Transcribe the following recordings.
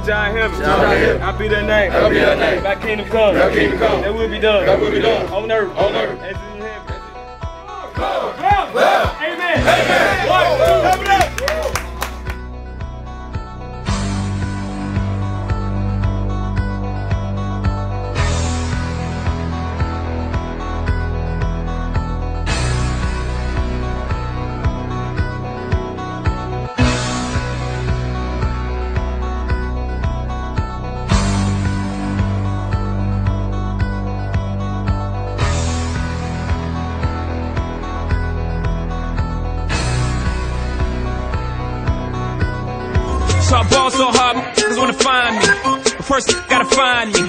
with John Heaven. John Heaven. I be their name. I be their name. My kingdom come. Thy kingdom come. That will be done. That will be done. On earth. On earth. As in heaven. Well, well. So I ball so hard, motherfuckers wanna find me. But first, gotta find me.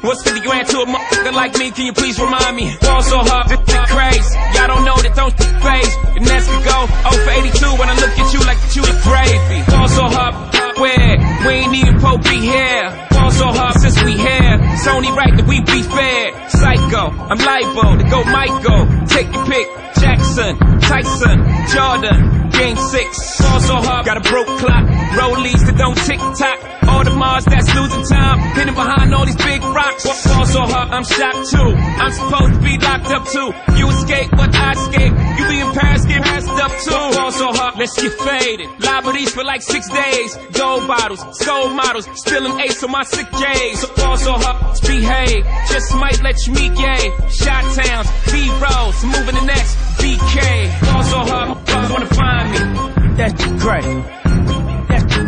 What's 50 grand to a motherfucker like me? Can you please remind me? Ball so hard, it's crazy. Y'all don't know that don't phase. The Nets could go 0 for 82 when I look at you like you the gravy. Ball so hard, where? We ain't even Pope here. Ball so hard since we here. It's only right that we be fair. Psycho, I'm libo to go Michael. Take your pick. Jackson, Tyson, Jordan, Game 6. Ball so hard, got a broke clock. Rollies that don't tick tock. All the Mars that's losing time. Hidden behind all these big rocks. Ball so hard, I'm shocked too. I'm supposed to be locked up too. You escape, but I escape. You be in Paris, get passed up too. Ball so hard, let's get faded. Liberties for like six days. Gold bottles, gold models. Spilling ace on my sick days. So ball so hard, behave. Just might let you meet gay. Shot towns, B rolls, moving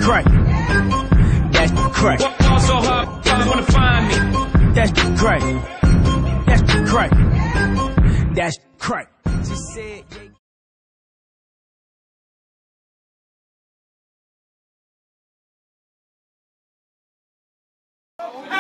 crack. That's crack. Ball so hard, motherfuckers wanna find me. That's crack. That's crack. That's crack. She said, yeah.